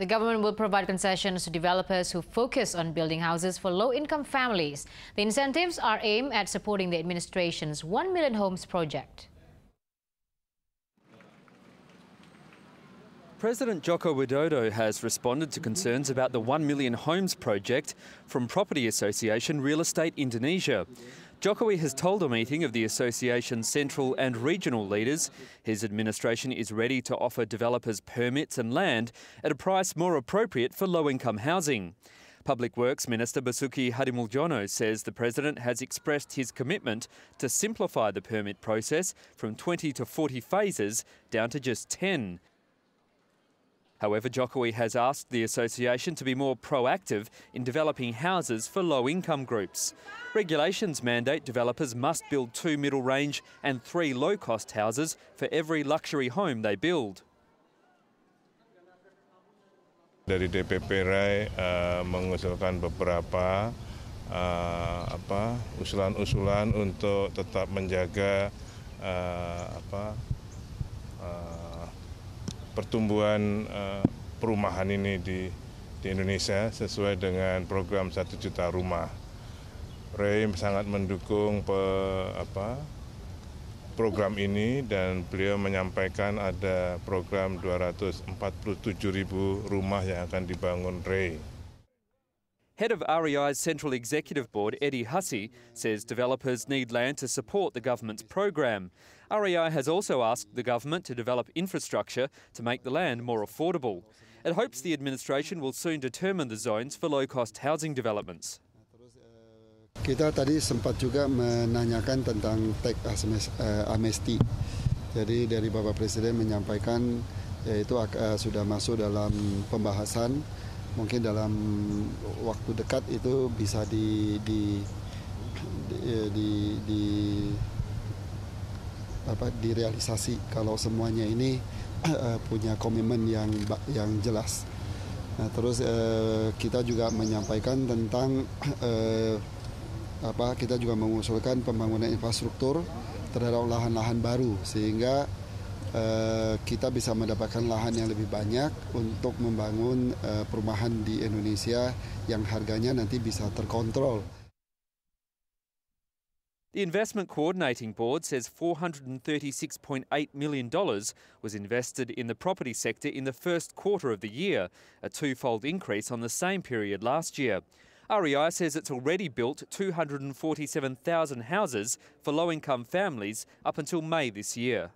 The government will provide concessions to developers who focus on building houses for low-income families. The incentives are aimed at supporting the administration's 1 million homes project. President Joko Widodo has responded to concerns about the 1 million homes project from property association Real Estate Indonesia. Jokowi has told a meeting of the association's central and regional leaders his administration is ready to offer developers permits and land at a price more appropriate for low-income housing. Public Works Minister Basuki Hadimuljono says the President has expressed his commitment to simplify the permit process from 20 to 40 phases down to just 10. However, Jokowi has asked the association to be more proactive in developing houses for low-income groups. Regulations mandate developers must build two middle-range and three low-cost houses for every luxury home they build. Dari DPP REI uh, mengusulkan beberapa uh, usulan-usulan untuk tetap menjaga uh, apa pertumbuhan uh, perumahan ini di, di Indonesia sesuai dengan program satu juta rumah. Ray sangat mendukung pe, apa, program ini dan beliau menyampaikan ada program 247 ribu rumah yang akan dibangun Ray. Head of REI's Central Executive Board, Eddy Hussy, says developers need land to support the government's program. REI has also asked the government to develop infrastructure to make the land more affordable. It hopes the administration will soon determine the zones for low-cost housing developments. Kita tadi sempat juga menanyakan tentang tax eh, amnesty. Jadi dari Bapak Presiden menyampaikan yaitu eh, sudah masuk dalam pembahasan mungkin dalam waktu dekat itu bisa di di di, di, di apa direalisasi kalau semuanya ini uh, punya komitmen yang yang jelas. Nah, terus uh, kita juga menyampaikan tentang uh, apa kita juga mengusulkan pembangunan infrastruktur terhadap lahan-lahan baru sehingga Eh, kita bisa mendapatkan lahan yang lebih banyak untuk membangun uh, perumahan di Indonesia yang harganya nanti bisa terkontrol. The Investment Coordinating Board says $436.8 million was invested in the property sector in the first quarter of the year, a twofold increase on the same period last year. REI says it's already built 247,000 houses for low income families up until May this year.